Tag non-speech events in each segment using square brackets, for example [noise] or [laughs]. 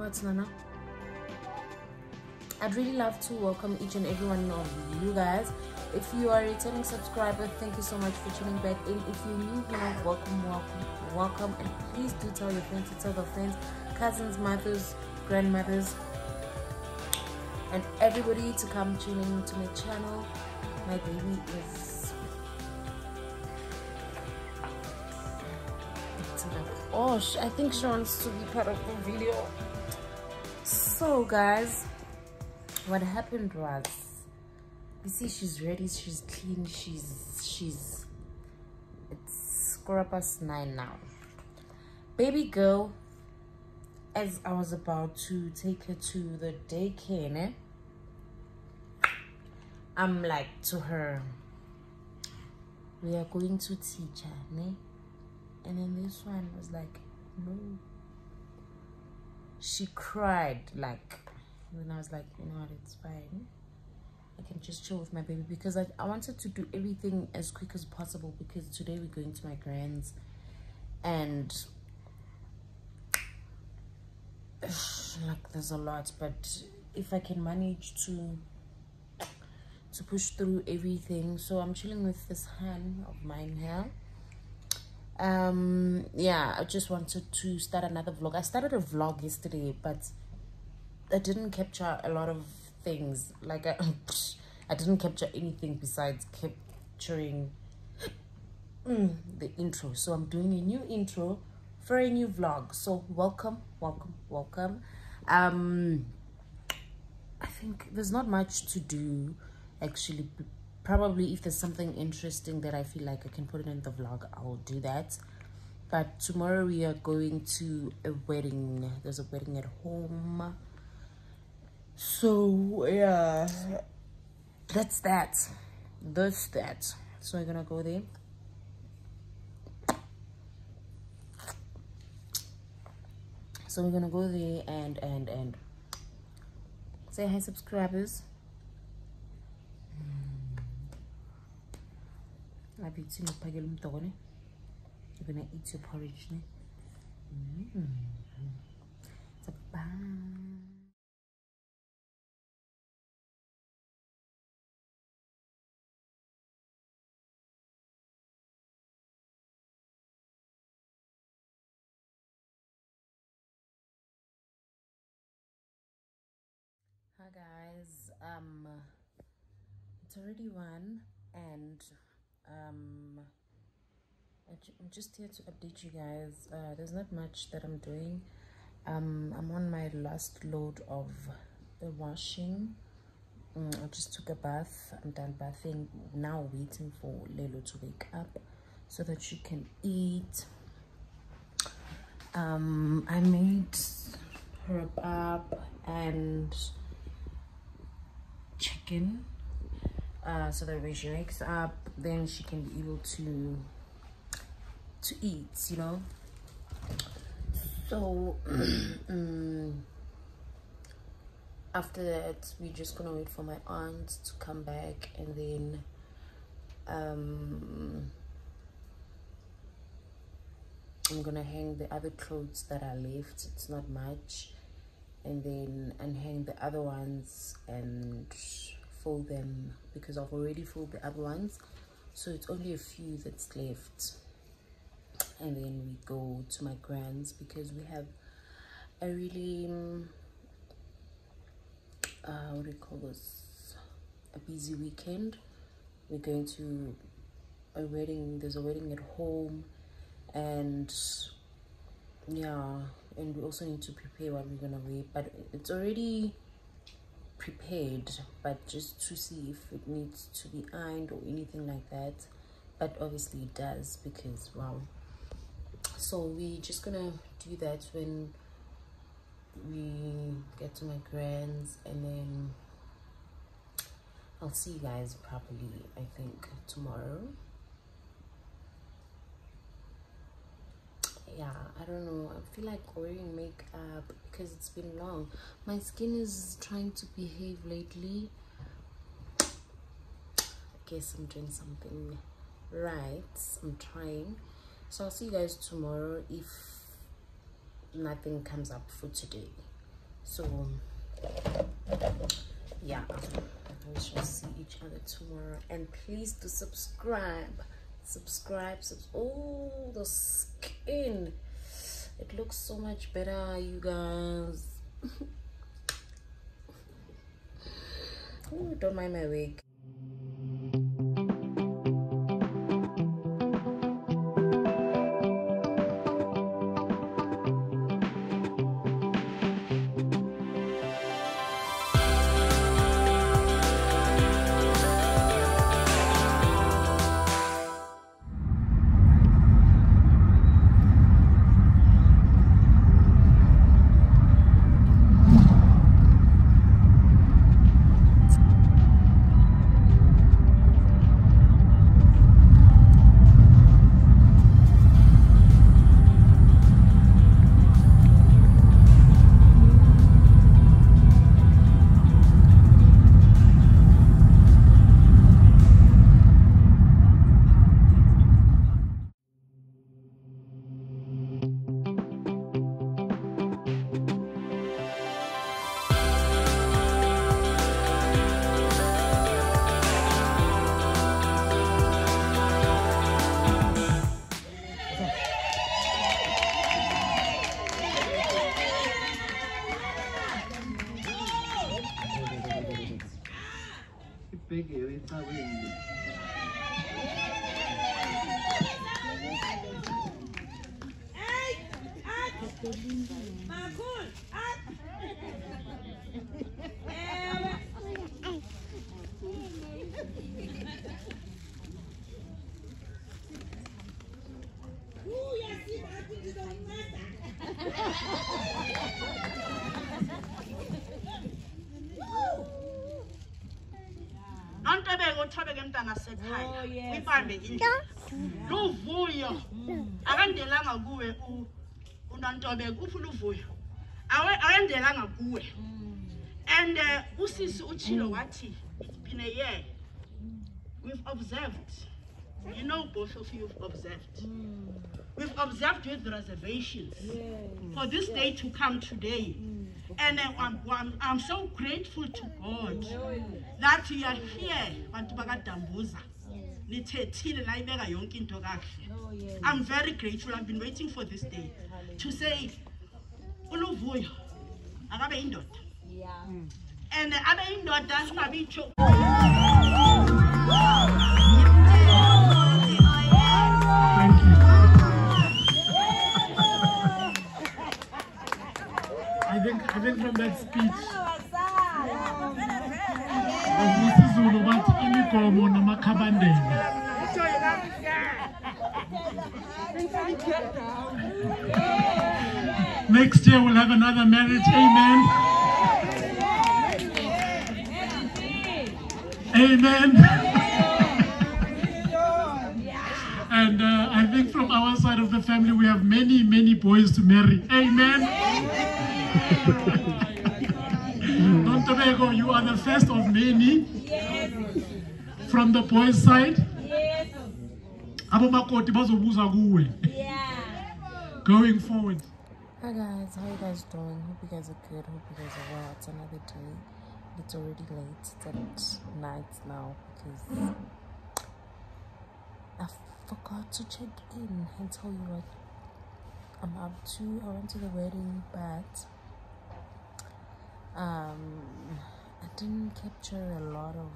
What's Nana? I'd really love to welcome each and every one of you guys. If you are a returning subscriber, thank you so much for tuning back in. If you're new here, welcome, welcome, welcome. And please do tell your friends to tell their friends, cousins, mothers, grandmothers, and everybody to come tune in to my channel. My baby is. Oh, I think she wants to be part of the video. So, guys, what happened was you see she's ready she's clean she's she's it's quarter past nine now baby girl as i was about to take her to the daycare ne? i'm like to her we are going to teacher ne? and then this one was like no she cried like and I was like, you know what, it's fine. I can just chill with my baby because I, I wanted to do everything as quick as possible because today we're going to my grand's and [sighs] like there's a lot but if I can manage to to push through everything so I'm chilling with this hand of mine here um yeah I just wanted to start another vlog I started a vlog yesterday but I didn't capture a lot of things. Like I, [laughs] I didn't capture anything besides capturing mm, the intro. So I'm doing a new intro for a new vlog. So welcome, welcome, welcome. Um, I think there's not much to do actually. Probably if there's something interesting that I feel like I can put it in the vlog, I'll do that. But tomorrow we are going to a wedding. There's a wedding at home. So yeah that's that. That's that. So i'm gonna go there. So we're gonna go there and and and say hi subscribers I've been seeing a you're gonna eat your porridge ne? Mm -hmm. It's a bye hi guys um it's already one and um i'm just here to update you guys. Uh, there's not much that i'm doing. Um i'm on my last load of the washing. Um, i just took a bath. I'm done bathing. Now waiting for lelo to wake up so that she can eat. Um i made her up and chicken uh, so that when she wakes up then she can be able to to eat you know? So um, [clears throat] after that we're just gonna wait for my aunt to come back and then um, I'm gonna hang the other clothes that are left. It's not much. And then unhang the other ones and fold them because I've already folded the other ones so it's only a few that's left. And then we go to my grand's because we have a really um, uh, what do you call this? A busy weekend. We're going to a wedding there's a wedding at home and yeah and we also need to prepare what we're gonna wear. But it's already prepared but just to see if it needs to be ironed or anything like that. But obviously it does because wow. So we're just gonna do that when we get to my grand's and then I'll see you guys properly I think tomorrow yeah i don't know. I feel like wearing makeup because it's been long. My skin is trying to behave lately. I guess i'm doing something right. I'm trying. So i'll see you guys tomorrow if nothing comes up for today. So yeah. We shall see each other tomorrow. And please do subscribe subscribe subs oh the skin. It looks so much better you guys. Ooh, [laughs] don't mind my wig uthobeke mntana sekhaya uyibambe indlela luvuyo. Akandelanga kuwe unontobeko ufuna uvuyo Awe- akandelanga kuwe. And uh, usisi utshilo wathi it's been a year. We've observed. You know both of you have observed we've observed with reservations for this day to come today. And uh, I'm, I'm, I'm so grateful to god that you are here bantu bakadambuza nithethile la ibeka yonke into kakuhle i'm very grateful. I've been waiting for this day to say uluvuyo akabe indoda. And uh, abe indoda singabitsho. Thank i think from that speech. Next year we'll have another marriage. Amen. Amen. [laughs] And uh, i think from our side of the family we have many many boys to marry. Amen Don Tobego, you are the first of many from the boys' side. Kuwe. Going forward. Hi guys, how you guys doing? Hope you guys are good. Hope you guys are well. It's another day. It's already late. It's at night now because I forgot to check in and tell you what I'm up to. I went to the wedding, but um, I didn't capture a lot of.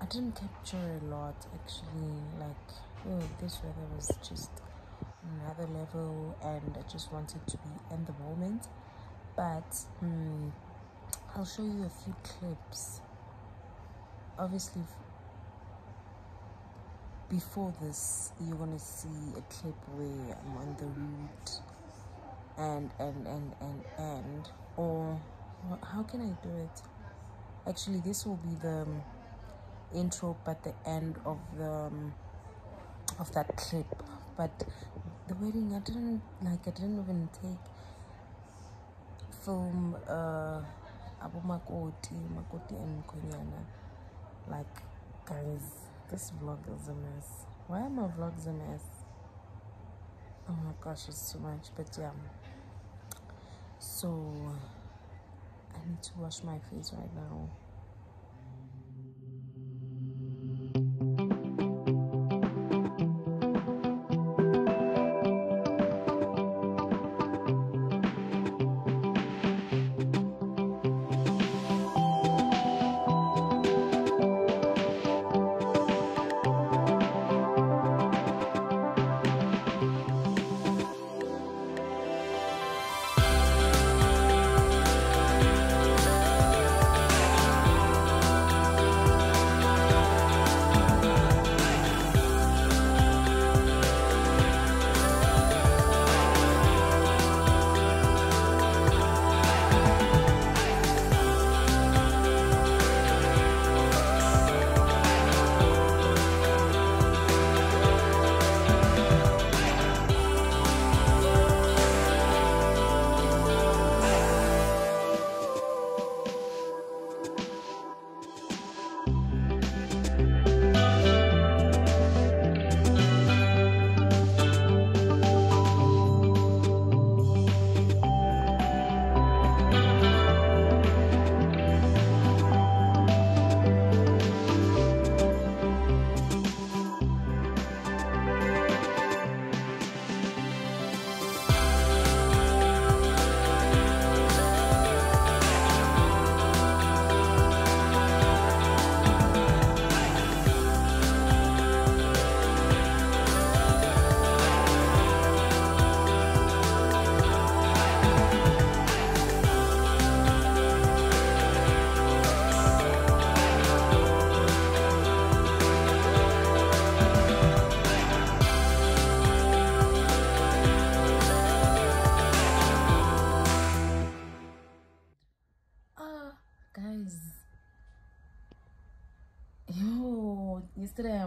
I didn't capture a lot actually. Like, oh, this weather was just another level and I just wanted to be in the moment. But hmm, I'll show you a few clips. Obviously, before this, you're gonna see a clip where I'm on the route and and and and and or how can I do it? Actually, this will be the um, intro, but the end of the. Um, of that clip but the wedding i didn't like i didn't even take film uh abu makoti and konyana like guys this vlog is a mess why are my vlogs a mess oh my gosh it's too much but yeah so I need to wash my face right now.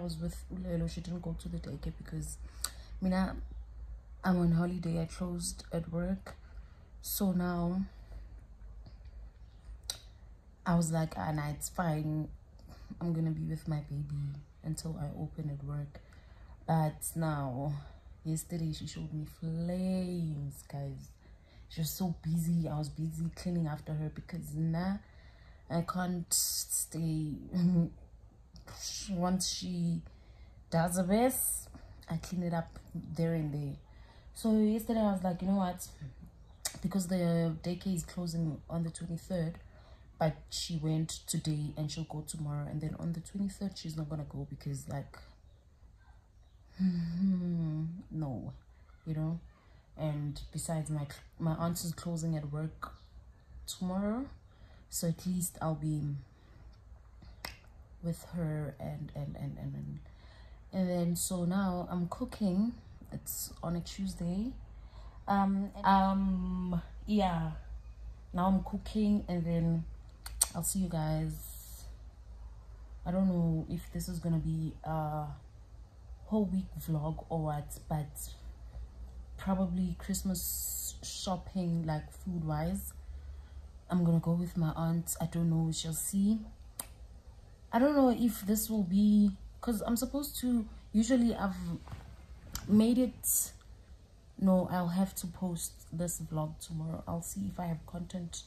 Was with Ulelo. She didn't go to the daycare because Mina, I'm on holiday. I closed at work. So now I was like, ah, nah, it's fine. I'm gonna be with my baby until I open at work. But now, yesterday she showed me flames, guys. She was so busy. I was busy cleaning after her because nah, I can't stay [laughs] once she does a best i clean it up there and there. So yesterday i was like you know what? Because the daycare is closing on the 23rd but she went today and she'll go tomorrow. And then on the 23rd she's not gonna go because like [laughs] no you know? And besides my my aunt is closing at work tomorrow. So at least i'll be with her and and and and and, and then so now i'm cooking. It's on a tuesday. Um um yeah. Now i'm cooking and then i'll see you guys. I don't know if this is gonna be a whole week vlog or what but probably christmas shopping like food wise i'm gonna go with my aunt. I don't know. She'll see I don't know if this will be because I'm supposed to usually I've made it no I'll have to post this vlog tomorrow. I'll see if I have content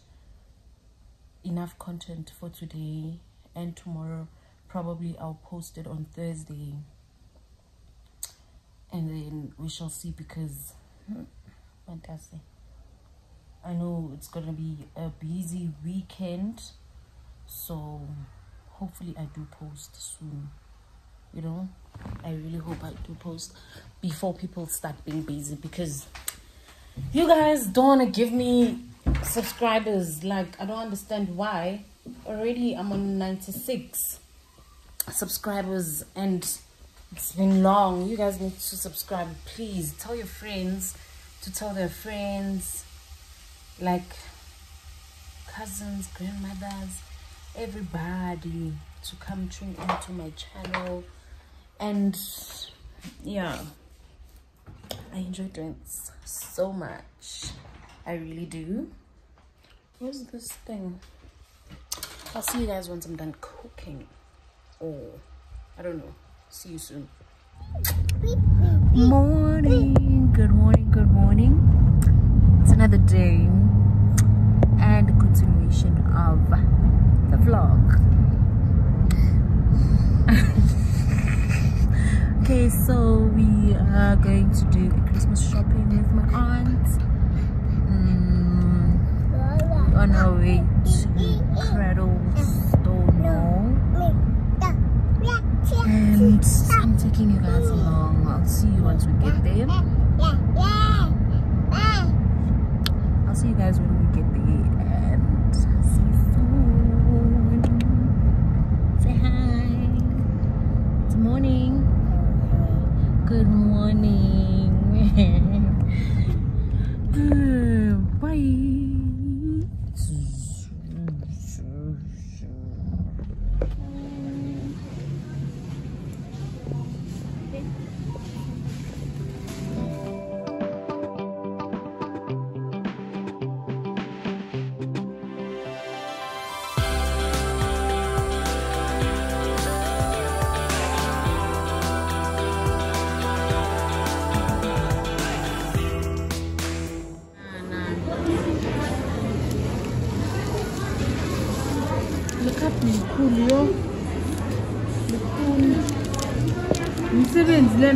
enough content for today and tomorrow. Probably I'll post it on Thursday. And then we shall see because hmm, fantastic. I know it's gonna be a busy weekend so hopefully i do post soon. You know i really hope i do post before people start being busy because you guys don't want to give me subscribers. Like i don't understand why. Already i'm on 96 subscribers and it's been long. You guys need to subscribe. Please tell your friends to tell their friends. Like cousins grandmothers everybody to come tune into my channel. And yeah i enjoy doing so much. I really do. Where's this thing? I'll see you guys once i'm done cooking. Or oh, i don't know. See you soon. Morning. Good morning good morning. It's another day. And continuation of the vlog. okay, so we are going to do Christmas shopping with my aunt. Mm, on our way to Cradle Stone And I'm taking you guys along. I'll see you once we get there. I'll see you guys when we get there kulio likhulu umsebenzi le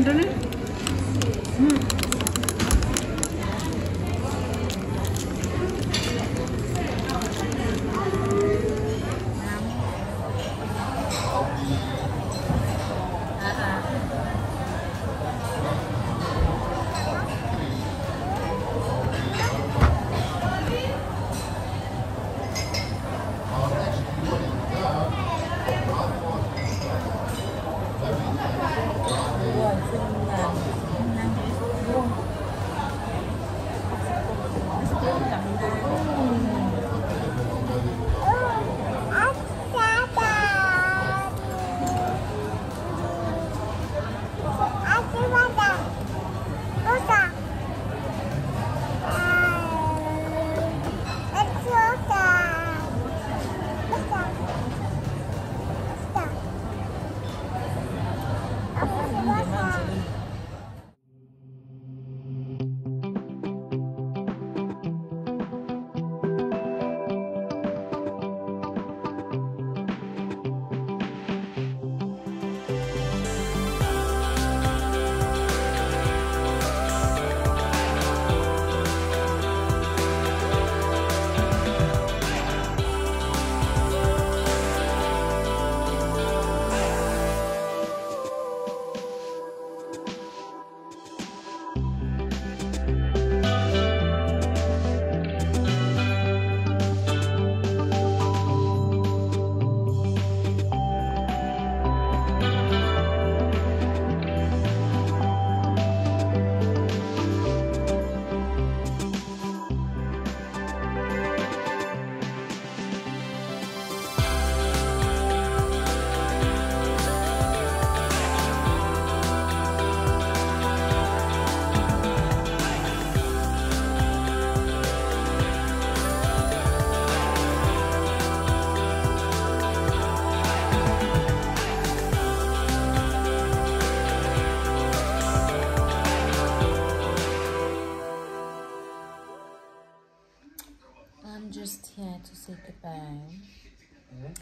I'm just here to say goodbye. Mm-hmm.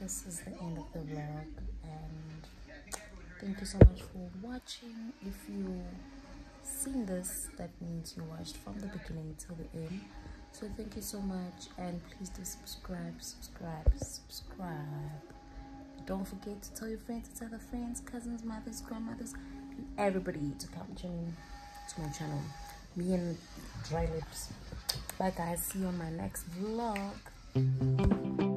This is the end of the vlog and thank you so much for watching. If you seen this, that means you watched from the beginning till the end. So thank you so much and please do subscribe, subscribe, subscribe. Don't forget to tell your friends to tell their friends, cousins, mothers, grandmothers, everybody to come join to my channel. Me and Dry Lips. Bye guys, see you on my next vlog.